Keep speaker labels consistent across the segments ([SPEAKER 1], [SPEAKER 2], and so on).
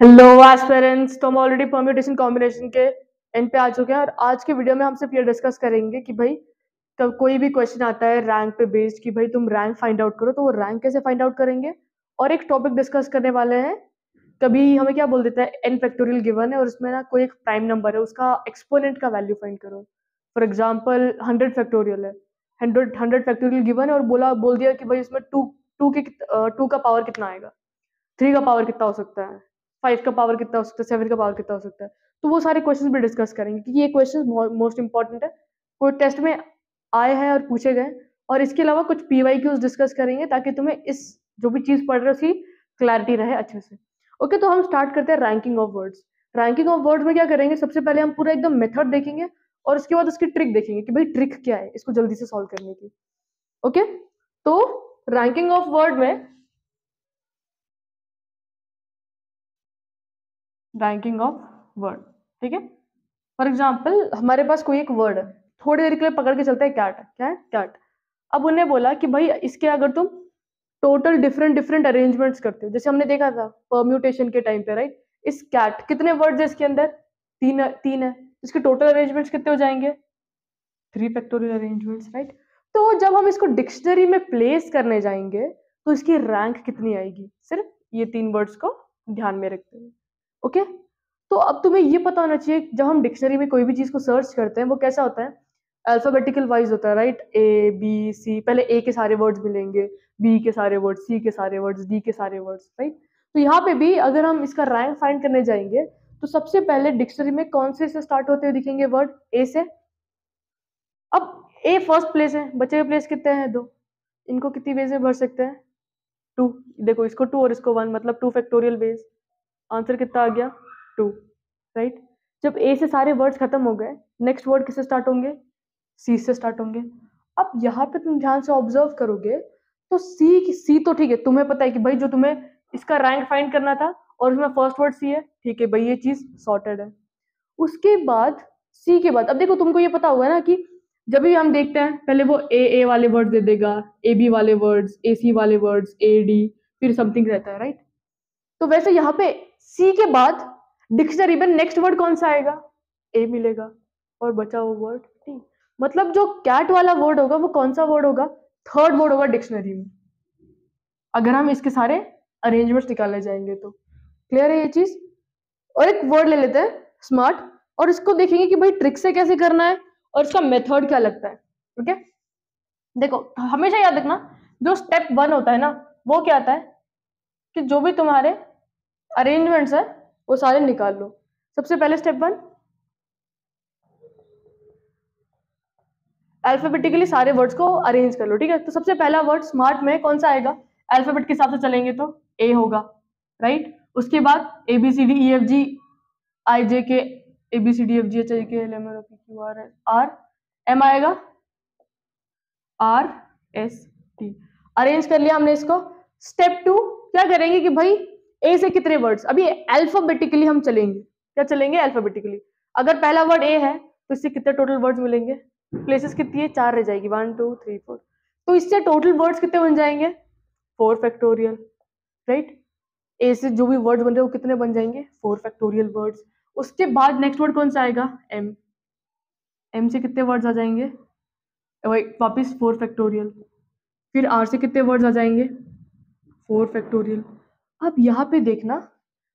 [SPEAKER 1] Hello aspirants तो हम already permutation combination के एंड पे आ चुके हैं और आज के वीडियो में हम सिर्फ़ ये डिस्कस करेंगे कि भाई, कब कोई भी क्वेश्चन आता है रैंक पे बेस्ड कि भाई तुम रैंक फाइंड आउट करो तो वो रैंक कैसे फाइंड आउट करेंगे? और एक टॉपिक डिस्कस करने वाले हैं। कभी हमें क्या बोल देता है? एन फैक्टोरियल गिवन है और उसमें ना कोई एक प्राइम नंबर है, उसका एक्सपोनेंट का वैल्यू फाइंड करो। फॉर एग्ज़ाम्पल हंड्रेड फैक्टोरियल है। हंड्रेड हंड्रेड फैक्टोरियल गिवन है और बोला, बोल दिया कि भाई इसमें टू टू के टू का पावर कितना आएगा? थ्री का पावर कितना हो सकता है? फाइव का पावर कितना हो सकता है सेवन का पावर कितना हो सकता है? तो वो सारे क्वेश्चन भी डिस्कस करेंगे, क्योंकि ये क्वेश्चन मोस्ट इंपॉर्टेंट है। कोई टेस्ट में आए हैं और पूछे गए और इसके अलावा कुछ पी वाई क्यूज डिस्कस करेंगे, ताकि तुम्हें इस, जो भी चीज़ पढ़ रहे हो, उसकी क्लैरिटी रहे अच्छे से। ओके तो हम स्टार्ट करते हैं ranking of words ranking of words में क्या करेंगे? सबसे पहले हम पूरा एकदम मेथड देखेंगे, और उसके बाद उसकी ट्रिक देखेंगे कि भाई ट्रिक क्या है इसको जल्दी से सॉल्व करने की। ओके तो रैंकिंग ऑफ़ वर्ड में रैंकिंग ऑफ़ वर्ड ठीक है? फॉर एग्ज़ाम्पल हमारे पास कोई एक वर्ड है, थोड़ी देर के लिए पकड़ के चलते हैं कैट क्या है? कैट अब उन्हें बोला कि भाई, इसके अगर तुम टोटल डिफरेंट डिफरेंट अरेंजमेंट्स करते हो, जैसे हमने देखा था परम्यूटेशन के टाइम पे राइट इस कैट कितने वर्ड्स है इसके अंदर? तीन तीन है। इसके टोटल अरेंजमेंट्स कितने हो जाएँगे? थ्री फैक्टोरियल अरेंजमेंट्स राइट तो जब हम इसको डिक्शनरी में प्लेस करने जाएँगे तो इसकी रैंक कितनी आएगी? सिर्फ़ ये तीन वर्ड्स को ध्यान में रखते हुए। ओके? तो अब तुम्हें ये पता होना चाहिए, जब हम डिक्शनरी में कोई भी चीज़ को सर्च करते हैं, वो कैसा होता है? अल्फ़ाबेटिकल वाइज होता है राइट ए बी सी पहले ए के सारे वर्ड्स मिलेंगे बी के सारे वर्ड्स सी के सारे वर्ड्स डी के सारे वर्ड्स राइट तो यहाँ पे भी अगर हम इसका रैंक फाइंड करने जाएँगे तो सबसे पहले डिक्शनरी में कौन से से स्टार्ट होते हुए दिखेंगे वर्ड ए से। अब ए फ़र्स्ट प्लेस है, बचे हुए प्लेस कितने हैं? दो। इनको कितनी वेज में भर सकते हैं? टू देखो, इसको टू और इसको वन मतलब टू फैक्टोरियल वेज आंसर कितना आ गया? टू राइट जब ए से सारे वर्ड्स खत्म हो गए नेक्स्ट वर्ड किससे स्टार्ट होंगे? सी से स्टार्ट होंगे। अब यहाँ पे तुम ध्यान से ऑब्ज़र्व करोगे तो सी की सी तो ठीक है, तुम्हें पता है कि भाई जो तुम्हें इसका रैंक फाइंड करना था और उसमें फ़र्स्ट वर्ड सी है, ठीक है भाई, ये चीज़ सॉर्टेड है। उसके बाद सी के बाद, अब देखो तुमको ये पता होगा ना कि जब भी हम देखते हैं, पहले वो ए ए वाले वर्ड दे देगा ए बी वाले वर्ड्स ए सी वाले वर्ड्स ए डी फिर समथिंग रहता है राइट तो वैसे यहाँ पे सी के बाद डिक्शनरी में नेक्स्ट वर्ड कौन सा आएगा? ए मिलेगा। और बचा हुआ वर्ड टी मतलब जो कैट वाला वर्ड होगा, वो कौन सा वर्ड होगा? थर्ड वर्ड होगा डिक्शनरी में। अगर हम इसके सारे अरेंजमेंट्स निकालने जाएँगे तो। क्लियर है ये चीज़? और एक वर्ड ले लेते हैं स्मार्ट और इसको देखेंगे कि भाई ट्रिक से कैसे करना है और इसका मेथड क्या लगता है। ओके देखो, हमेशा याद रखना, जो स्टेप वन होता है ना, वो क्या आता है? कि जो भी तुम्हारे अरेंजमेंट्स है, वो सारे निकाल लो। सबसे पहले स्टेप वन अल्फाबेटिकली सारे वर्ड्स को अरेंज कर लो, ठीक है? तो सबसे पहला वर्ड स्मार्ट में कौन सा आएगा? अल्फ़ाबेट के हिसाब से चलेंगे तो ए होगा राइट उसके बाद A B C D E F G I J K A B C D F G H I K L M N O P Q R S R M आएगा? R S T arrange कर लिया हमने इसको। Step to क्या करेंगे कि भाई ए से कितने वर्ड्स अभी अल्फाबेटिकली हम चलेंगे। क्या चलेंगे अल्फाबेटिकली अगर पहला वर्ड ए है तो इससे कितने टोटल वर्ड्स मिलेंगे? प्लेसेस कितनी है? चार रह जाएगी। वन टू थ्री फोर तो इससे टोटल वर्ड्स कितने बन जाएँगे? फोर फैक्टोरियल राइट ए से जो भी वर्ड्स बन रहे हैं, वो कितने बन जाएँगे? फोर फैक्टोरियल वर्ड्स उसके बाद नेक्स्ट वर्ड कौन सा आएगा? एम एम से कितने वर्ड्स आ जाएँगे? वापिस फोर फैक्टोरियल फिर आर से कितने वर्ड्स आ जाएँगे? फोर फैक्टोरियल अब यहाँ पे देखना,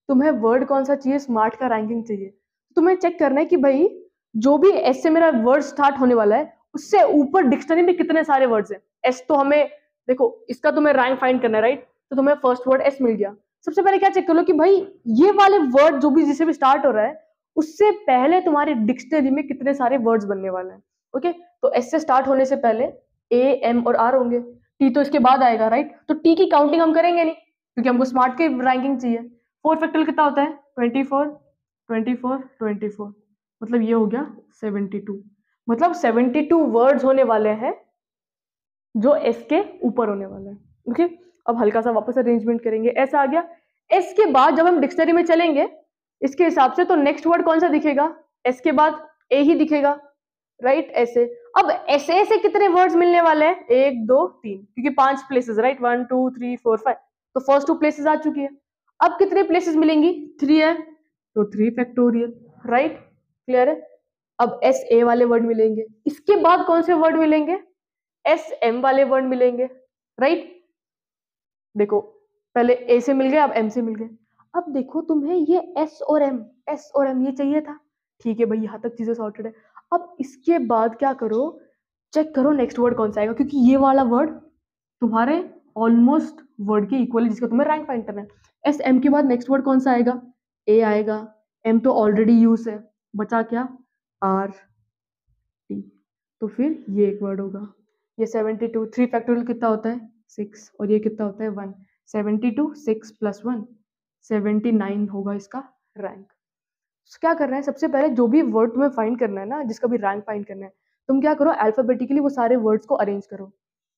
[SPEAKER 1] तुम्हें वर्ड कौन सा चाहिए? स्मार्ट का रैंकिंग चाहिए। तुम्हें चेक करना है कि भाई, जो भी एस से मेरा वर्ड स्टार्ट होने वाला है, उससे ऊपर डिक्शनरी में कितने सारे वर्ड्स हैं? एस तो हमें, देखो, इसका तुम्हें रैंक फाइंड करना है राइट तो तुम्हें फ़र्स्ट वर्ड एस मिल गया। सबसे पहले क्या चेक कर लो कि भाई, ये वाले वर्ड जो भी जिसे भी स्टार्ट हो रहा है, उससे पहले तुम्हारे डिक्शनरी में कितने सारे वर्ड्स बनने वाले हैं? ओके तो एस से स्टार्ट होने से पहले ए एम और आर होंगे। टी तो इसके बाद आएगा राइट तो टी की काउंटिंग हम करेंगे नहीं। क्योंकि हमको स्मार्ट की रैंकिंग चाहिए। फोर फैक्टोरियल कितना होता है? Twenty four twenty four twenty four मतलब ये हो गया सेवेंटी टू मतलब सेवेंटी टू वर्ड्स होने वाले हैं जो एस के ऊपर होने वाले हैं। ओके अब हल्का सा वापस अरेंजमेंट करेंगे। ऐसा आ गया। एस के बाद जब हम डिक्शनरी में चलेंगे, इसके हिसाब से तो नेक्स्ट वर्ड कौन सा दिखेगा? एस के बाद ए ही दिखेगा। राइट ऐसे। अब ऐसे से कितने वर्ड्स मिलने वाले हैं? एक, दो, तीन। क्योंकि पाँच places right one two three four five तो फ़र्स्ट टू प्लेसेस आ चुकी है। अब कितने प्लेसेस मिलेंगी? थ्री है। तो थ्री फैक्टोरियल राइट क्लियर है? अब एस ए वाले वर्ड मिलेंगे। इसके बाद कौन से वर्ड मिलेंगे? एस एम वाले वर्ड मिलेंगे। राइट देखो पहले ए से मिल गए अब एम से मिल गए। अब देखो तुम्हें ये एस और एम एस और एम ये चाहिए था। ठीक है भाई यहाँ तक चीज़ें सॉर्टेड है। अब इसके बाद क्या करो? चेक करो नेक्स्ट वर्ड कौन सा आएगा क्योंकि ये वाला वर्ड तुम्हारे ऑलमोस्ट वर्ड के इक्वली जिसका तुम्हें रैंक फाइंड करना है। एस एम के बाद नेक्स्ट वर्ड कौन सा आएगा? ए आएगा। एम तो ऑलरेडी यूज़ है। बचा क्या? आर टी तो फिर ये एक वर्ड होगा। ये सेवेंटी टू थ्री फैक्टोरियल कितना होता है? सिक्स और ये कितना होता है? One seventy two six plus one seventy nine होगा इसका रैंक so, क्या करना है? सबसे पहले जो भी वर्ड तुम्हें फाइंड करना है ना जिसका भी रैंक फाइंड करना है तुम क्या करो? अल्फाबेटिकली वो सारे वर्ड्स को अरेंज करो।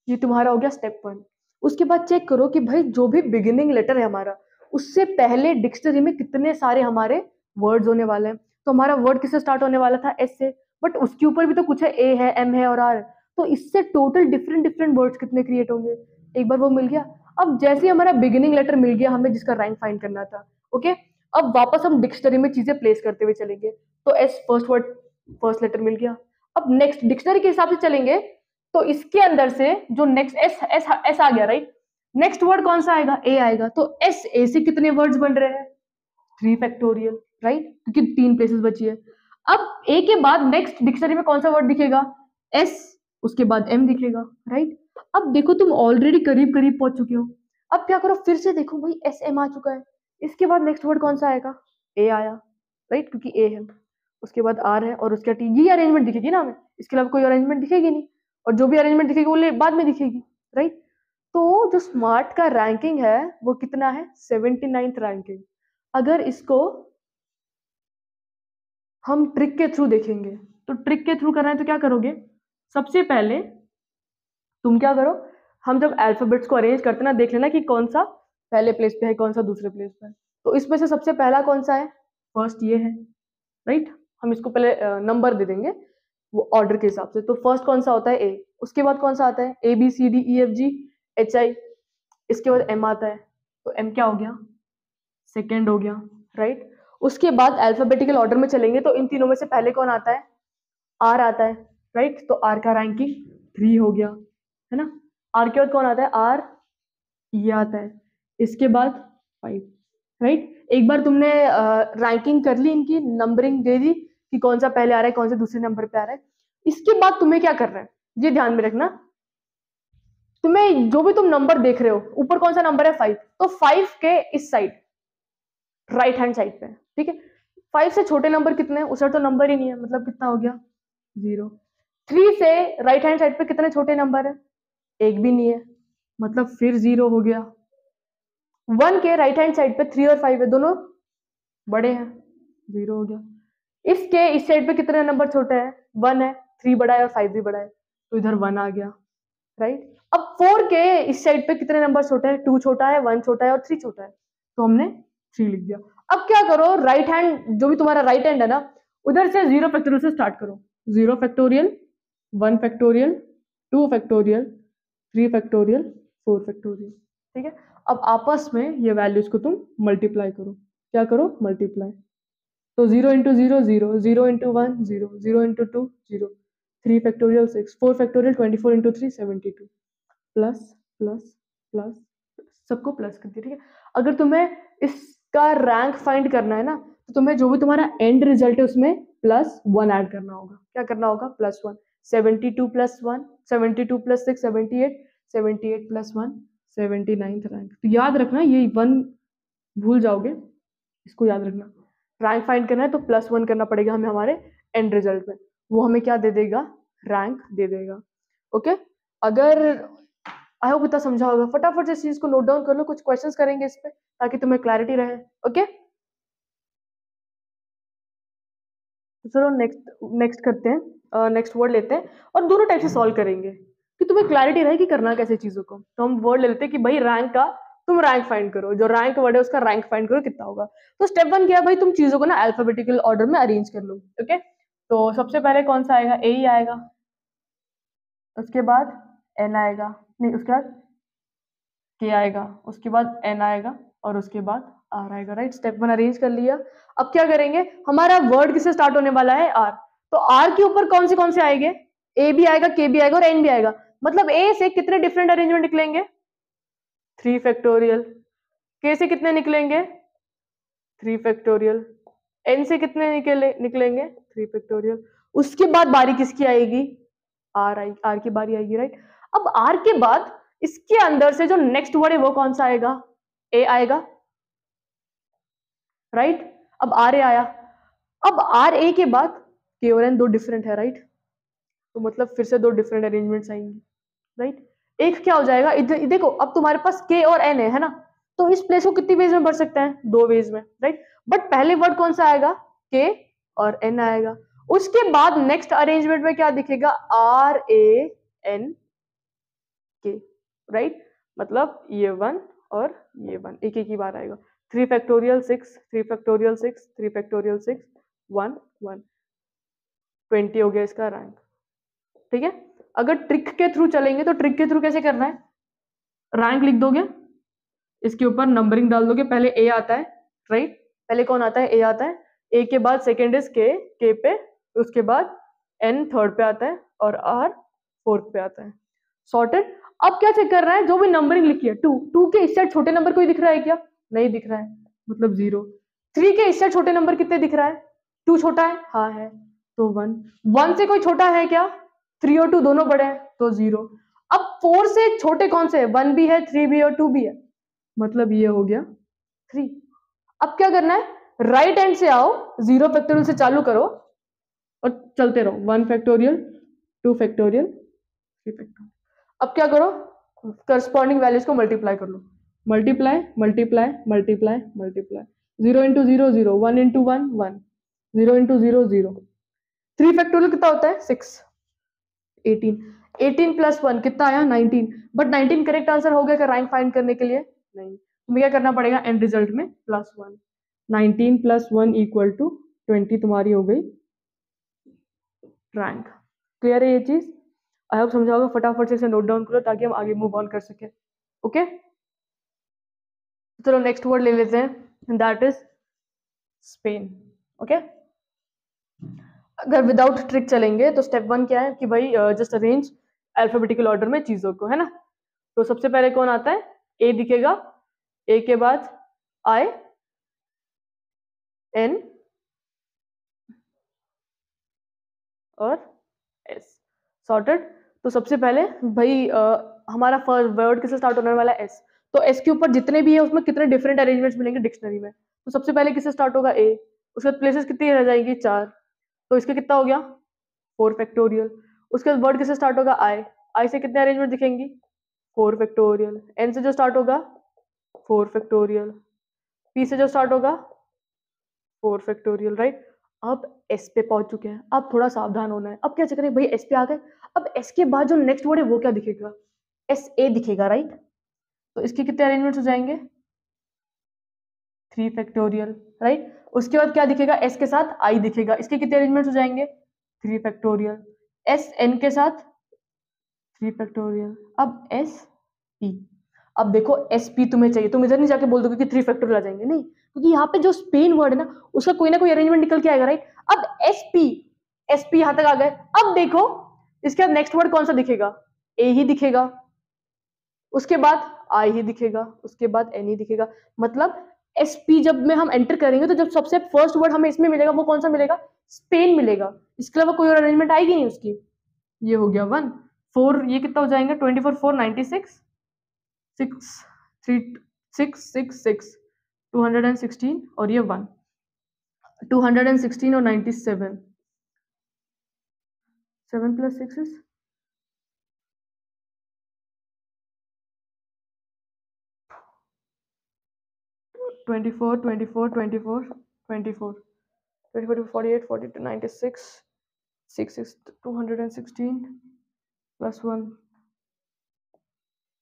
[SPEAKER 1] ये तुम्हारा हो गया स्टेप वन उसके बाद चेक करो कि भाई जो भी बिगिनिंग लेटर है हमारा, उससे पहले डिक्शनरी में कितने सारे हमारे वर्ड्स होने वाले हैं। तो हमारा वर्ड किससे स्टार्ट होने वाला था? एस से। बट उसके ऊपर भी तो कुछ है ए है एम है और आर तो इससे टोटल डिफरेंट डिफरेंट वर्ड्स कितने क्रिएट होंगे? एक बार वो मिल गया। अब जैसे ही हमारा बिगिनिंग लेटर मिल गया हमें जिसका रैंक फाइंड करना था ओके अब वापस हम डिक्शनरी में चीज़ें प्लेस करते हुए चलेंगे। तो S first word first letter मिल गया। अब नेक्स्ट डिक्शनरी के हिसाब से चलेंगे। तो इसके अंदर से जो नेक्स्ट एस एस एस आ गया राइट नेक्स्ट वर्ड कौन सा आएगा? ए आएगा। तो एस ए से कितने वर्ड्स बन रहे हैं? थ्री फैक्टोरियल राइट क्योंकि तीन प्लेसेस बची है। अब ए के बाद नेक्स्ट डिक्शनरी में कौन सा वर्ड दिखेगा? एस उसके बाद एम दिखेगा राइट अब देखो, तुम ऑलरेडी करीब करीब पहुँच चुके हो। अब क्या करो? फिर से देखो, भाई एस एम आ चुका है। इसके बाद नेक्स्ट वर्ड कौन सा आएगा? ए आया राइट क्योंकि ए है। उसके बाद आर है और उसके बाद ये अरेंजमेंट दिखेगी ना हमें। इसके अलावा कोई अरेंजमेंट दिखेगी नहीं। और जो भी अरेंजमेंट दिखेगी वो बाद में दिखेगी राइट तो जो स्मार्ट का रैंकिंग है, वो कितना है? सेवेंटी नाइन्थ रैंकिंग अगर इसको हम ट्रिक के थ्रू देखेंगे तो ट्रिक के थ्रू करना है तो क्या करोगे? सबसे पहले तुम क्या करो? हम जब अल्फाबेट्स को अरेंज करते ना, देख लेना कि कौन सा पहले प्लेस पे है, कौन सा दूसरे प्लेस पे है। तो इसमें से सबसे पहला कौन सा है? फ़र्स्ट ये है राइट हम इसको पहले नंबर दे देंगे। ऑर्डर के हिसाब से। तो फ़र्स्ट कौन सा होता है? ए उसके बाद कौन सा आता है? A B C D E F G H I इसके बाद एम आता है। तो एम क्या हो गया? सेकेंड हो गया राइट right? उसके बाद अल्फाबेटिकल ऑर्डर में चलेंगे तो इन तीनों में से पहले कौन आता है? आर आता है राइट right? तो आर का रैंकिंग थ्री हो गया, है ना? आर के बाद कौन आता है? आर ये आता है। इसके बाद फाइव राइट right? एक बार तुमने रैंकिंग कर ली इनकी नंबरिंग दे दी कि कौन सा पहले आ रहा है, कौन सा दूसरे नंबर पे आ रहा है। इसके बाद तुम्हें क्या करना है? ये ध्यान में रखना। तुम्हें जो भी तुम नंबर देख रहे हो, ऊपर कौन सा नंबर है? फाइव तो फाइव के इस साइड राइट हैंड साइड पे, ठीक है? फाइव से छोटे नंबर कितने उस तो नंबर ही नहीं है मतलब कितना हो गया? ज़ीरो थ्री से राइट हैंड साइड पे कितने छोटे नंबर है? एक भी नहीं है मतलब फिर ज़ीरो हो गया। वन के राइट हैंड साइड पे थ्री और फाइव है, दोनों बड़े हैं ज़ीरो हो गया। इसके इस साइड पे कितने नंबर छोटे हैं? वन है थ्री बड़ा है और फाइव भी बड़ा है। तो इधर वन आ गया राइट अब फोर के इस साइड पे कितने नंबर छोटे हैं? टू छोटा है वन छोटा है और थ्री छोटा है। तो हमने थ्री लिख दिया। अब क्या करो? राइट हैंड जो भी तुम्हारा राइट हैंड है ना, उधर से ज़ीरो फैक्टोरियल से स्टार्ट करो। Zero factorial one factorial two factorial three factorial four factorial ठीक है? अब आपस में ये वैल्यूज़ को तुम मल्टीप्लाई करो। क्या करो? मल्टीप्लाई तो zero into zero zero zero into one zero zero into two zero three factorial six four factorial twenty four into three seventy two plus plus plus सबको प्लस कर दिया ठीक है? अगर तुम्हें इसका रैंक फाइंड करना है ना तो तुम्हें जो भी तुम्हारा एंड रिज़ल्ट है उसमें प्लस वन ऐड करना होगा। क्या करना होगा? Plus one seventy two plus one seventy two plus six seventy eight seventy eight plus one seventy ninth rank तो याद रखना, ये वन भूल जाओगे, इसको याद रखना। रैंक फाइंड करना है तो प्लस वन करना पड़ेगा हमें हमारे एंड रिज़ल्ट में। वो हमें क्या दे देगा? रैंक दे देगा। ओके अगर आई होप इतना समझा होगा। फटाफट इस चीज़ को नोट डाउन कर लो, कुछ क्वेश्चन करेंगे इस पे, ताकि तुम्हें क्लैरिटी रहे। ओके चलो नेक्स्ट नेक्स्ट करते हैं। नेक्स्ट वर्ड लेते हैं। और दोनों टाइप से सॉल्व करेंगे। कि तुम्हें क्लैरिटी रहे कि करना कैसे चीज़ों को। तो हम वर्ड ले लेते हैं कि भाई रैंक का तुम रैंक फाइंड करो, जो रैंक वर्ड है उसका रैंक फाइंड करो, कितना होगा। तो स्टेप वन क्या भाई? तुम चीज़ों को ना अल्फाबेटिकल ऑर्डर में अरेंज कर लो ओके तो सबसे पहले कौन सा आएगा? ए ही आएगा। उसके बाद एन आएगा। नहीं, उसके बाद के आएगा। उसके बाद एन आएगा और उसके बाद आर आएगा राइट स्टेप वन अरेंज कर लिया। अब क्या करेंगे? हमारा वर्ड किससे स्टार्ट होने वाला है? आर तो आर के ऊपर कौन से कौन से आएँगे? ए भी आएगा के भी आएगा और एन भी आएगा। मतलब ए से कितने डिफरेंट अरेंजमेंट निकलेंगे? Three factorial. के से कितने निकलेंगे? Three factorial. एन से कितने निकले, निकलेंगे? Three factorial. उसके बाद बारी किसकी आएगी? आर आई आर की बारी आएगी राइट अब आर के बाद इसके अंदर से जो नेक्स्ट वर्ड है वो कौन सा आएगा? ए आएगा। राइट अब आर ए आया। अब आर ए के बाद के और एन दो डिफरेंट है राइट तो मतलब फिर से दो डिफरेंट अरेंजमेंट्स आएँगे। राइट एक क्या हो जाएगा? इधर देखो, अब तुम्हारे पास के और एन है ना? तो इस प्लेस को कितनी वेज में भर सकते हैं? दो वेज में राइट बट पहले वर्ड कौन सा आएगा? के और एन आएगा। उसके बाद नेक्स्ट अरेंजमेंट में क्या दिखेगा? R A N K right मतलब ये वन और ये वन एक एक ही बार आएगा। Three factorial six three factorial six three factorial six one one twenty हो गया इसका रैंक ठीक है? अगर ट्रिक के थ्रू चलेंगे तो ट्रिक के थ्रू कैसे करना है? रैंक लिख दोगे, इसके ऊपर नंबरिंग डाल दोगे, पहले ए आता है राइट पहले कौन आता है? ए आता है। ए के बाद सेकेंड इज़ के के पे, उसके बाद एन थर्ड पे आता है और आर फोर्थ पे आता है। सॉर्टेड अब क्या चेक कर रहा है? जो भी नंबरिंग लिखी है टू टू के इस साइड छोटे नंबर कोई दिख रहा है क्या? नहीं दिख रहा है मतलब ज़ीरो थ्री के इस साइड छोटे नंबर कितने दिख रहा है? टू छोटा है? हाँ है। तो वन वन से कोई छोटा है क्या? थ्री और टू दोनों बड़े हैं तो ज़ीरो। अब फोर से छोटे कौन से वन भी है, थ्री भी और टू भी है। मतलब ये हो गया थ्री। अब क्या करना है? राइट right हैंड से आओ, ज़ीरो फैक्टोरियल से चालू करो और चलते रहो। One factorial two factorial three factorial अब क्या करो? करस्पॉन्डिंग वैल्यूज़ को मल्टीप्लाई कर लो। Multiply multiply multiply multiply zero into zero zero one into one one zero into zero zero three factorial कितना होता है? Six eighteen eighteen plus one कितना आया? Nineteen but nineteen correct answer हो गया rank find करने के लिए? नहीं. तुम्हें क्या करना पड़ेगा? एंड रिज़ल्ट में plus one nineteen plus one equal to twenty तुम्हारी हो गई रैंक क्लियर है ये चीज़? आई होप समझाओगे फटाफट से नोट डाउन करो ताकि हम आगे मूव ऑन कर सके। ओके चलो नेक्स्ट वर्ड ले लेते हैं। दैट इज़ स्पेन ओके अगर विदाउट ट्रिक चलेंगे तो स्टेप वन क्या है कि भाई जस्ट अरेंज अल्फाबेटिकल ऑर्डर में चीज़ों को है ना? तो सबसे पहले कौन आता है? ए दिखेगा। ए के बाद आई एन और एस सॉर्टेड तो सबसे पहले भाई आ, हमारा फ़र्स्ट वर्ड किससे स्टार्ट होने वाला है? एस तो एस के ऊपर जितने भी है उसमें कितने डिफरेंट अरेंजमेंट्स मिलेंगे डिक्शनरी में? तो सबसे पहले किससे स्टार्ट होगा? ए उसके बाद प्लेसेस कितनी रह जाएँगी? चार. तो इसका कितना हो गया? फोर फैक्टोरियल उसके बाद वर्ड किससे स्टार्ट होगा? आई आई से कितने अरेंजमेंट दिखेंगी? फोर फैक्टोरियल एन से जो स्टार्ट होगा? फोर फैक्टोरियल पी से जो स्टार्ट होगा? फोर फैक्टोरियल राइट अब एस पे पहुँच चुके हैं। अब थोड़ा सावधान होना है। अब क्या चक्कर है? भाई एस पे आ गए। अब एस के बाद जो नेक्स्ट वर्ड है, वो क्या दिखेगा? एस ए दिखेगा राइट तो इसके कितने अरेंजमेंट्स हो जाएँगे? थ्री फैक्टोरियल राइट उसके बाद क्या दिखेगा? एस के साथ आई दिखेगा। इसके कितने अरेंजमेंट्स हो जाएँगे? थ्री फैक्टोरियल एस एन के साथ थ्री फैक्टोरियल अब एस पी अब देखो एस पी तुम्हें चाहिए। तुम इधर नहीं जाके बोल दोगे कि थ्री फैक्टोरियल आ जाएँगे। नहीं, क्योंकि यहाँ पे जो स्पेन वर्ड है ना, उसका कोई ना कोई अरेंजमेंट निकल के आएगा राइट अब एस पी एस पी यहाँ तक आ गए। अब देखो, इसके बाद नेक्स्ट वर्ड कौन सा दिखेगा? ए ही दिखेगा। उसके बाद आई ही दिखेगा। उसके बाद एन ही दिखेगा। मतलब एस पी जब में हम एंटर करेंगे तो जब सबसे फ़र्स्ट वर्ड हमें इसमें मिलेगा, वो कौन सा मिलेगा? स्पेन मिलेगा। इसके अलावा कोई और अरेंजमेंट आएगी नहीं उसकी। ये हो गया वन फोर ये कितना हो जाएँगे? Twenty four four ninety six six three six six six two hundred and sixteen और ये one two hundred and sixteen और ninety seven seven plus six is twenty four twenty four twenty four twenty two hundred and plus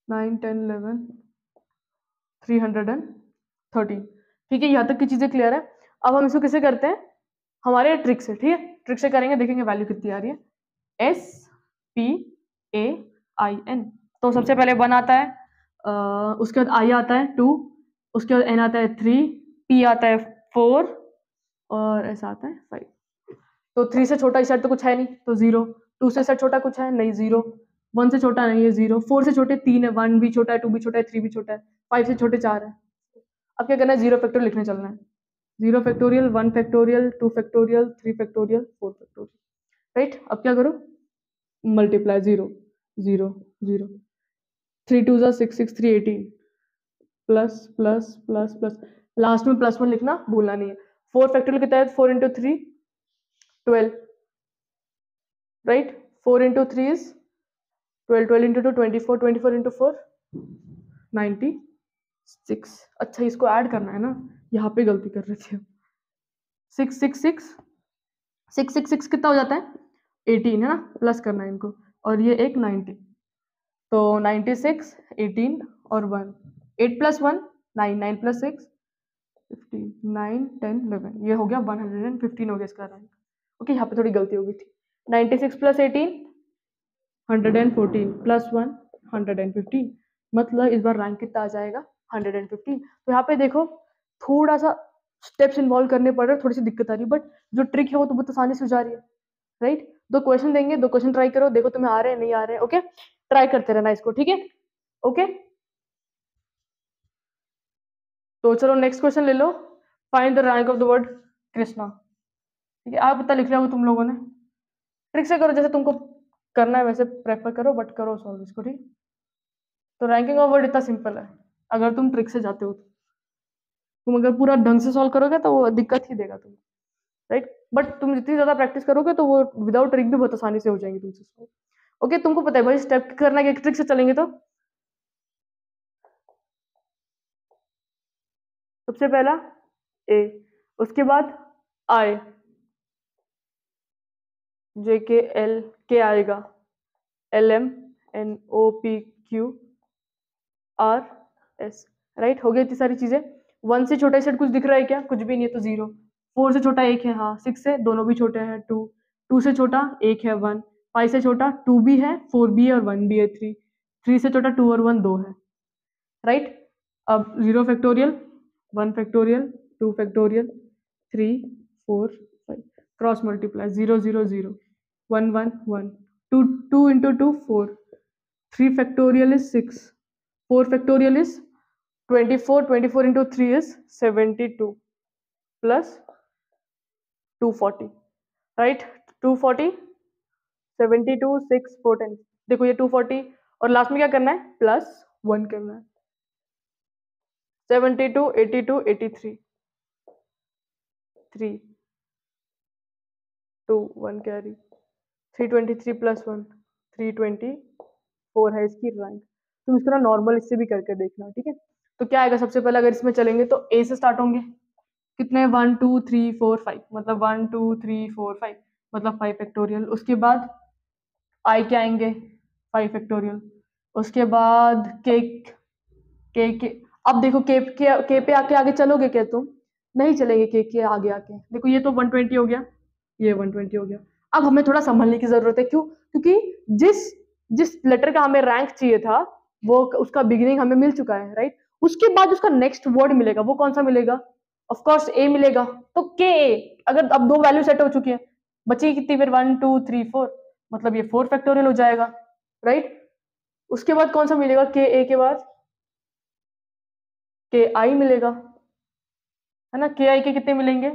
[SPEAKER 1] nine ten three hundred and thirteen ठीक है यहाँ तक की चीज़ें clear है। अब हम इसको कैसे करते हैं? हमारे ट्रिक से ठीक है? ट्रिक से करेंगे देखेंगे वैल्यू कितनी आ रही है। S P A I N तो सबसे पहले वन आता है आ, उसके बाद आई आता है टू उसके बाद एन आता है थ्री पी आता है फोर और ऐसा आता है फाइव तो थ्री से छोटा इस तो कुछ है नहीं तो ज़ीरो टू से साइड छोटा कुछ है नहीं ज़ीरो वन से छोटा नहीं है ज़ीरो फोर से छोटे तीन है वन भी छोटा है टू भी छोटा है थ्री भी छोटा है. फाइव से छोटे चार है. अब क्या करना है? ज़ीरो फैक्टोरियल लिखने चलना है. Zero factorial one factorial two factorial three factorial four factorial right अब क्या करो? Multiply zero zero zero three two ज़ा six six three eighteen plus plus plus plus. Last में प्लस वन लिखना, भूलना नहीं है। फोर फैक्टोरियल कितना है four into three twelve right four into three is twelve twelve into two twenty four twenty four into four ninety six अच्छा इसको add करना है ना? यहाँ पे गलती कर रहे थे। Six six six six six six कितना हो जाता है? एटीन है ना? प्लस करना है इनको। और ये एक नाइन्टी तो नाइन्टी सिक्स एटीन और one eight plus one, nine nine plus six fifteen nine, ten, eleven. ये हो गया वन हंड्रेड एंड फिफ्टीन हो गया इसका रैंक ओके यहाँ पे थोड़ी गलती हो गई थी। Ninety six plus eighteen hundred and fourteen, plus one hundred and fifteen. मतलब इस बार रैंक कितना आ जाएगा? Hundred and fifteen. तो यहाँ पे देखो, थोड़ा सा स्टेप्स इन्वॉल्व करने पड़ रहे थोड़ी सी दिक्कत आ रही है बट जो ट्रिक है वो तो बहुत आसानी से हो जा रही है राइट दो क्वेश्चन देंगे, दो क्वेश्चन ट्राई करो, देखो तुम्हें आ रहे हैं, नहीं आ रहे हैं ओके ट्राई करते रहना इसको, ठीक है? ओके तो चलो नेक्स्ट क्वेश्चन ले लो. Find the rank of the word Krishna ठीक है, आप इतना लिख रहे हो तुम लोगों ने. ट्रिक से करो, जैसे तुमको करना है वैसे प्रेफर करो बट करो सॉल्व इसको, ठीक? तो रैंकिंग ऑफ़ वर्ड इतना सिंपल है. अगर तुम ट्रिक से जाते हो तो. तुम अगर पूरा ढंग से सॉल्व करोगे तो वो दिक्कत ही देगा तुम राइट बट तुम जितनी ज़्यादा प्रैक्टिस करोगे तो वो विदाउट ट्रिक भी बहुत आसानी से हो जाएँगे तुमसे ओके तुमको पता है भाई स्टेप करना है ट्रिक से चलेंगे तो? सबसे पहला ए उसके बाद आई जे के एल के आएगा। L M N O P Q R S right हो गई इतनी सारी चीज़ें। वन से छोटा सेट कुछ दिख रहा है क्या? कुछ भी नहीं है तो ज़ीरो फोर से छोटा एक है हाँ। सिक्स से दोनों भी छोटे हैं टू टू से छोटा एक है वन फाइव से छोटा टू भी है फोर भी है और वन भी है थ्री थ्री से छोटा टू और वन दो है राइट अब zero factorial one factorial, two factorial, three, four, five, cross multiply, zero zero zero, one one one, two two into two four three factorial is six four factorial is twenty four twenty four into three is seventy two plus two forty right two forty seventy two six four ten देखो ये to forty और last में क्या करना है? Plus one करना है। Seventy two, eighty two, eighty three. Three. Two, one carry. Three twenty three plus one. Three twenty four है इसकी रैंक। तुम इसको ना नॉर्मल इससे भी करके देखना, ठीक है? तो क्या आएगा सबसे पहले अगर इसमें चलेंगे तो ए से स्टार्ट होंगे। कितने one, two, three, four, five. मतलब one, two, three, four, five. मतलब फाइव फैक्टोरियल उसके बाद आई के आएँगे? फाइव फैक्टोरियल उसके बाद के के के अब देखो के के, के पे आके आगे चलोगे क्या तुम? नहीं चलेंगे के के आगे आके। देखो ये तो वन ट्वेंटी हो गया। ये वन ट्वेंटी हो गया। अब हमें थोड़ा संभलने की ज़रूरत है। क्यों? क्योंकि जिस जिस लेटर का हमें रैंक चाहिए था वो उसका बिगिनिंग हमें मिल चुका है राइट उसके बाद उसका नेक्स्ट वर्ड मिलेगा। वो कौन सा मिलेगा? ऑफकोर्स ए मिलेगा। तो के ए अगर अब दो वैल्यू सेट हो चुकी है बची कितनी फिर? वन टू थ्री फोर मतलब ये फोर फैक्टोरियल हो जाएगा राइट उसके बाद कौन सा मिलेगा? के ए के बाद? के आई मिलेगा। है ना? के आई के कितने मिलेंगे?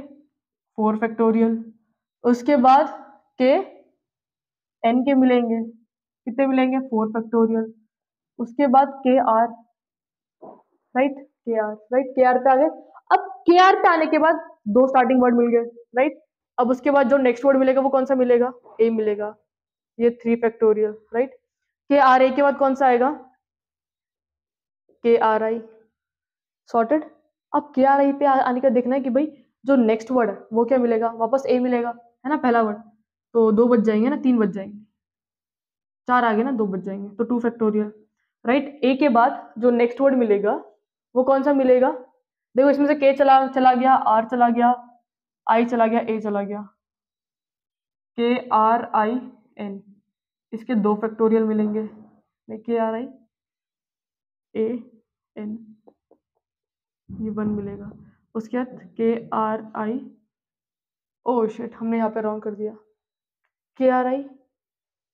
[SPEAKER 1] फोर फैक्टोरियल उसके बाद के एन के मिलेंगे। कितने मिलेंगे? फोर फैक्टोरियल उसके बाद K R right K R right K R पे आ गए। अब के आर पे आने के बाद दो स्टार्टिंग वर्ड मिल गए। राइट अब उसके बाद जो नेक्स्ट वर्ड मिलेगा, वो कौन सा मिलेगा? ए मिलेगा। ये three factorial right K R A के बाद कौन सा आएगा? के आर आई सॉर्टेड अब के आर आई पे आने का देखना है कि भाई जो नेक्स्ट वर्ड है, वो क्या मिलेगा? वापस ए मिलेगा, है ना, पहला वर्ड तो दो बज जाएँगे ना, तीन बज जाएँगे। चार आगे ना, दो बज जाएँगे तो टू फैक्टोरियल राइट ए के बाद जो नेक्स्ट वर्ड मिलेगा, वो कौन सा मिलेगा? देखो, इसमें से के चला चला गया आर चला गया आई चला गया ए चला गया। के आर आई एन इसके दो फैक्टोरियल मिलेंगे। K R I A N ये वन मिलेगा। उसके बाद के आर आई ओ शिट हमने यहाँ पे रॉन्ग कर दिया। के आर आई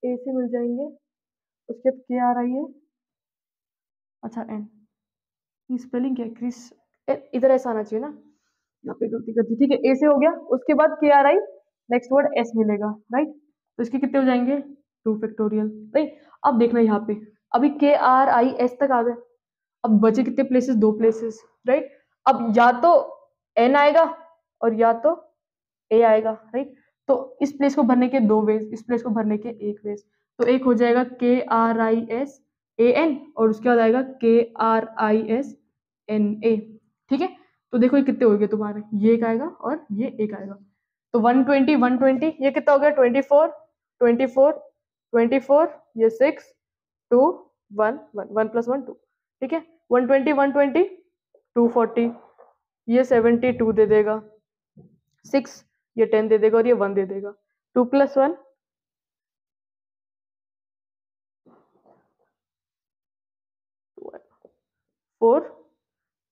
[SPEAKER 1] ए से मिल जाएँगे। उसके बाद के आर आई है अच्छा एन ये स्पेलिंग क्या क्रिस इधर ऐसा आना चाहिए ना। यहाँ पे गलती कर दी। ठीक है ए से हो गया। उसके बाद K R I next word S मिलेगा राइट तो इसके कितने हो जाएँगे? टू फैक्टोरियल राइट अब देखना यहाँ पे। अभी के आर आई एस तक आ गए। अब बचे कितने प्लेसेस दो प्लेसेस राइट अब या तो एन आएगा और या तो ए आएगा राइट तो इस प्लेस को भरने के दो वेज इस प्लेस को भरने के एक वेज तो एक हो जाएगा K R I S A N और उसके बाद आएगा K R I S N A ठीक है? तो देखो ये कितने हो गए तुम्हारे, ये एक आएगा और ये एक आएगा। तो 120 120 ये कितना हो गया? 24 24 24 ये 6 2 1 1 1 प्लस वन टू ठीक है? 120 120 240 ये 72 दे देगा। 6 ये 10 दे देगा और ये 1 दे देगा। 2 plus one? Four?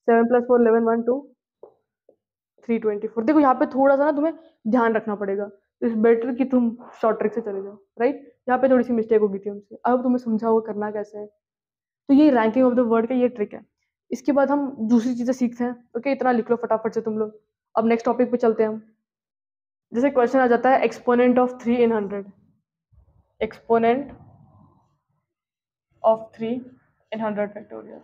[SPEAKER 1] Seven plus four, eleven, one, two? Three twenty four. देखो, यहाँ पे थोड़ा सा ना तुम्हें ध्यान रखना पड़ेगा। इट्स बेटर कि तुम शॉर्ट ट्रिक से चले जाओ राइट यहाँ पे थोड़ी सी मिस्टेक होगी थी हमसे। अब तुम्हें समझा होगा करना कैसे है। तो ये रैंकिंग ऑफ़ द वर्ड का ये ट्रिक है। इसके बाद हम दूसरी चीज़ें सीखते हैं। ओके, इतना लिख लो फटाफट से तुम लोग। अब नेक्स्ट टॉपिक पे चलते हैं हम। जैसे क्वेश्चन आ जाता है exponent of three in hundred exponent of three in hundred factorial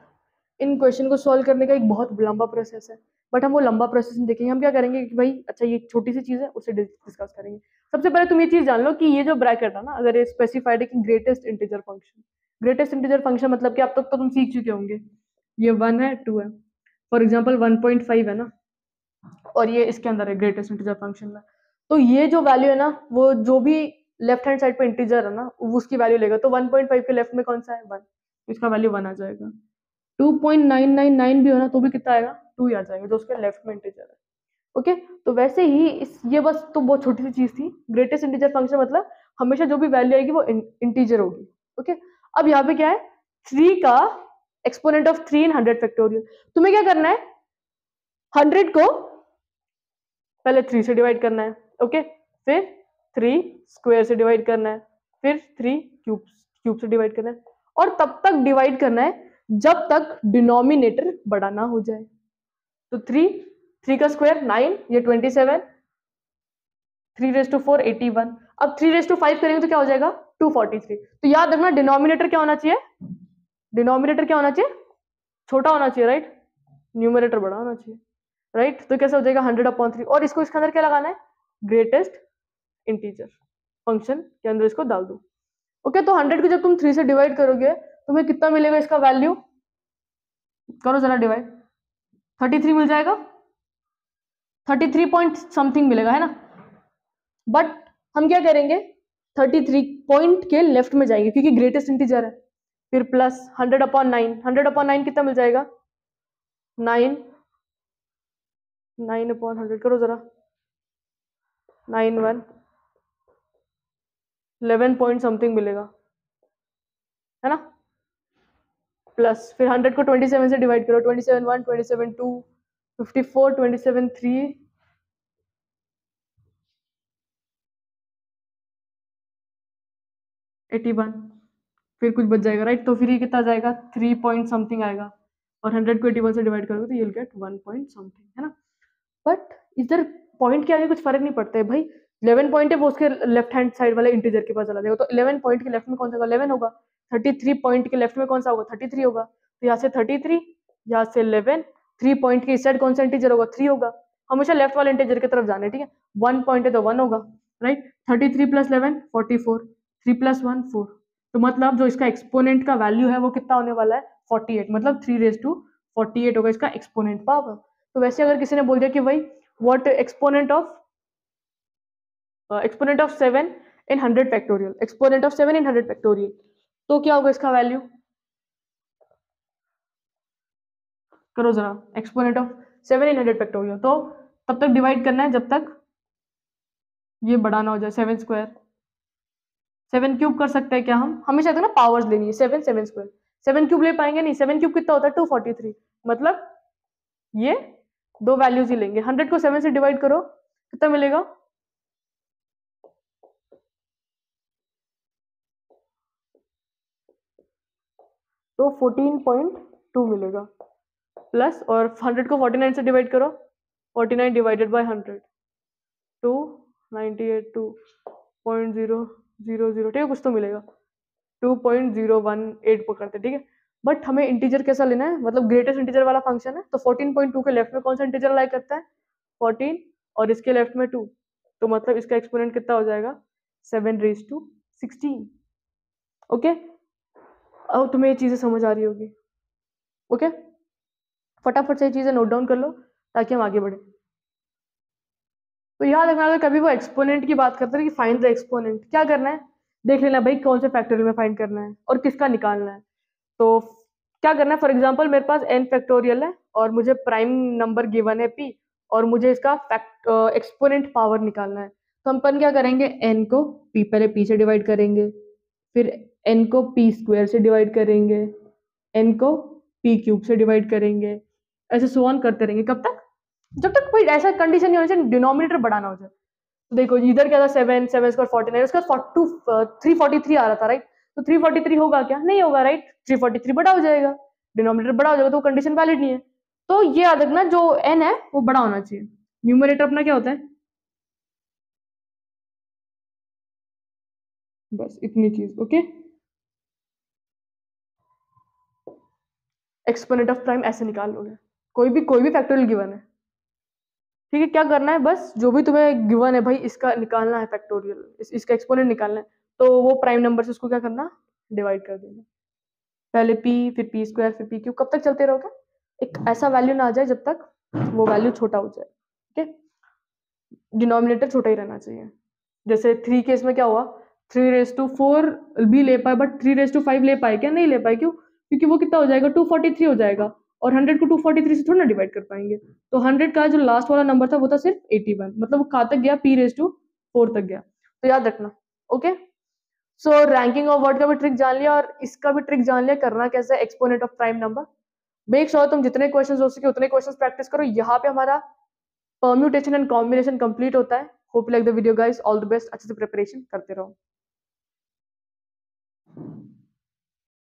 [SPEAKER 1] in question को सॉल्व करने का एक बहुत लंबा प्रोसेस है। बट हम वो लंबा प्रोसेस नहीं देखेंगे। हम क्या करेंगे कि भाई अच्छा ये छोटी सी चीज़ है, उसे डिस्कस करेंगे। सबसे पहले तुम ये चीज़ जान लो कि ये जो ब्रैकेट है ना, अगर ये स्पेसिफाइड है कि greatest integer function greatest integer function मतलब कि अब तक तो तुम सीख चुके होंगे। ये वन है टू है। For example one point five है ना। और ये इसके अंदर है ग्रेटेस्ट इंटीजर फ़ंक्शन में। तो ये जो वैल्यू है ना, वो जो भी लेफ़्ट हैंड साइड पे इंटीजर है ना, उसकी वैल्यू लेगा। तो 1.5 के लेफ़्ट में कौन सा है? वन इसका वैल्यू वन आ जाएगा। 2.999 भी हो ना तो भी कितना आएगा? टू ही आ जाएगा, जो उसके लेफ़्ट में इंटीजर है। ओके तो वैसे ही इस, ये बस तो बहुत छोटी सी चीज़ थी। ग्रेटेस्ट इंटीजर फ़ंक्शन मतलब हमेशा जो भी वैल्यू आएगी वो इंटीजर होगी। ओके अब यहाँ पे क्या है? थ्री का exponent of three in hundred factorial तुम्हें क्या करना है? हंड्रेड को पहले थ्री से डिवाइड करना है ओके फिर थ्री स्क्वायर से डिवाइड करना है, फिर थ्री क्यूब क्यूब से डिवाइड करना है, और तब तक डिवाइड करना है जब तक डिनोमिनेटर बड़ा ना हो जाए। तो थ्री थ्री का स्क्वायर नाइन ये twenty seven three raise two four eighty one अब थ्री रेस टू फाइव करेंगे तो क्या हो जाएगा? टू फोर्टी थ्री तो याद रखना डिनोमिनेटर क्या होना चाहिए? डिनोमिनेटर क्या होना चाहिए? छोटा होना चाहिए राइट न्यूमिनेटर बड़ा होना चाहिए राइट तो कैसे हो जाएगा? हंड्रेड अपॉन थ्री और इसको इसके अंदर क्या लगाना है? ग्रेटेस्ट इंटीजर फ़ंक्शन के अंदर इसको डाल दो। ओके तो हंड्रेड को जब तुम थ्री से डिवाइड करोगे, तुम्हें कितना मिलेगा इसका वैल्यू करो जरा डिवाइड थर्टी थ्री मिल जाएगा। थर्टी थ्री पॉइंट समथिंग मिलेगा, है ना? बट हम क्या करेंगे? थर्टी थ्री पॉइंट के लेफ़्ट में जाएँगे, क्योंकि ग्रेटेस्ट इंटीजर है। फिर plus hundred upon nine hundred upon nine कितना मिल जाएगा? नाइन नाइन अपॉन हंड्रेड करो जरा। Nine one eleven point something मिलेगा। है ना? प्लस फिर हंड्रेड को ट्वेंटी सेवन से डिवाइड करो। Twenty seven one twenty seven two fifty four twenty seven three eighty one फिर कुछ बच जाएगा राइट तो फिर ये कितना जाएगा? थ्री पॉइंट समथिंग आएगा। और हंड्रेड को एटी वन से डिवाइड करोगे तो you'll get one point something है ना? बट इधर पॉइंट के आगे कुछ फ़र्क नहीं पड़ता है भाई। इलेवन पॉइंट है, वो उसके लेफ़्ट हैंड साइड वाले इंटीजर के पास चला जाएगा। तो इलेवन पॉइंट के लेफ़्ट में कौन सा होगा? इलेवन होगा। थर्टी थ्री पॉइंट के लेफ़्ट में कौन सा होगा? थर्टी थ्री होगा। तो यहाँ से थर्टी थ्री यहाँ से इलेवन थ्री पॉइंट के इस साइड कौन सा इंटीजर होगा? थ्री होगा। हमेशा लेफ़्ट वाले इंटीजर की तरफ़ जाना है, ठीक है? वन पॉइंट है तो वन होगा right thirty three plus eleven forty four three plus one four तो मतलब जो इसका एक्सपोनेंट का वैल्यू है वो कितना होने वाला है? फोर्टी एट मतलब three raise two forty eight होगा इसका एक्सपोनेंट पावर तो वैसे अगर किसी ने बोल दिया कि भाई exponent of uh, exponent of 7 in 100 factorial? Exponent of 7 in 100 factorial. तो क्या होगा इसका वैल्यू करो जरा exponent of seven in hundred factorial तो तब तक डिवाइड करना है जब तक ये बड़ा ना हो जाए सेवन स्क्वायर सेवन क्यूब कर सकते हैं क्या हम? हमेशा ना पावर्स लेनी है seven seven square seven cube ले पाएँगे नहीं सेवन क्यूब कितना होता है? टू फोर्टी थ्री मतलब ये दो वैल्यूज़ ही लेंगे. हंड्रेड को सेवन से डिवाइड करो, कितना मिलेगा? तो फोर्टीन पॉइंट टू मिलेगा. प्लस और हंड्रेड को फोर्टी नाइन से डिवाइड करो. Forty nine divided by hundred two ninety eight two point zero zero zero, ठीक है? कुछ तो मिलेगा। Two point zero one eight पकड़ते ठीक है? बट हमें इंटीजर कैसा लेना है? मतलब ग्रेटेस्ट इंटीजर वाला फ़ंक्शन है। तो फोर्टीन पॉइंट टू के लेफ़्ट में कौन सा इंटीजर लाइक करता है? फोर्टीन और इसके लेफ़्ट में टू तो मतलब इसका एक्सपोनेंट कितना हो जाएगा? Seven raise two sixteen okay अब तुम्हें ये चीज़ें समझ आ रही होगी। ओके फटाफट से ये चीज़ें नोट डाउन कर लो, ताकि हम आगे बढ़े। तो याद रखना, अगर कभी वो एक्सपोनेंट की बात करते हैं कि फाइंड द एक्सपोनेंट क्या करना है? देख लेना भाई कौन से फैक्टोरियल में फाइंड करना है और किसका निकालना है। तो क्या करना है? फॉर एग्ज़ाम्पल मेरे पास एन फैक्टोरियल है और मुझे प्राइम नंबर गिवन है पी और मुझे इसका फैक्ट एक्सपोनेंट पावर निकालना है। तो हम अपन क्या करेंगे? एन को पी पहले पी से डिवाइड करेंगे, फिर एन को पी स्क्वायर से डिवाइड करेंगे एन को पी क्यूब से डिवाइड करेंगे, ऐसे सो ऑन करते रहेंगे। कब तक? जब तक कोई ऐसा कंडीशन नहीं होना चाहिए डिनोमिनेटर बढ़ाना हो जाए तो देखो, इधर क्या था seven seven square forty nine उसका टू थ्री फोर्टी थ्री आ रहा था राइट तो थ्री फोर्टी थ्री होगा क्या? नहीं होगा राइट थ्री फोर्टी थ्री बड़ा हो जाएगा। डिनोमिनेटर बड़ा हो जाएगा तो कंडीशन वैलिड नहीं है। तो ये याद रखना, जो एन है, वो बड़ा होना चाहिए। न्यूमरेटर अपना क्या होता है? बस इतनी चीज़ ओके एक्सपोनेंट ऑफ़ प्राइम ऐसे निकाल लोगे। कोई भी कोई भी फैक्टोरियल गिवन है। ठीक है क्या करना है? बस जो भी तुम्हें गिवन है भाई इसका निकालना है फैक्टोरियल इस, इसका एक्सपोनेंट निकालना है। तो वो प्राइम नंबर से उसको क्या करना? डिवाइड कर देना। पहले पी फिर पी स्क्वायर फिर पी क्यू कब तक चलते रहोगे? एक ऐसा वैल्यू ना आ जाए जब तक वो वैल्यू छोटा हो जाए ठीक है? डिनोमिनेटर छोटा ही रहना चाहिए। जैसे थ्री केस में क्या हुआ? थ्री रेस टू फोर भी ले पाए but three raise two five ले पाए क्या? नहीं ले पाए क्यों? क्योंकि वो कितना हो जाएगा? टू फोर्टी थ्री हो जाएगा। और हंड्रेड को टू फोर्टी थ्री से थोड़ा ना डिवाइड कर पाएँगे। तो हंड्रेड का जो लास्ट वाला नंबर था, वो था सिर्फ़ एटी वन मतलब वो कहाँ तक गया? पी रेस टू फोर तक गया। तो याद रखना okay so ranking of word का भी ट्रिक जान लिया और इसका भी ट्रिक जान लिया, करना कैसे exponent of prime number make sure तुम जितने क्वेश्चन हो सके, उतने क्वेश्चन प्रैक्टिस करो। यहाँ पे हमारा परम्यूटेशन एंड कॉम्बिनेशन कंप्लीट होता है। Hope like the video guys all the best अच्छे से प्रिपरेशन करते रहो।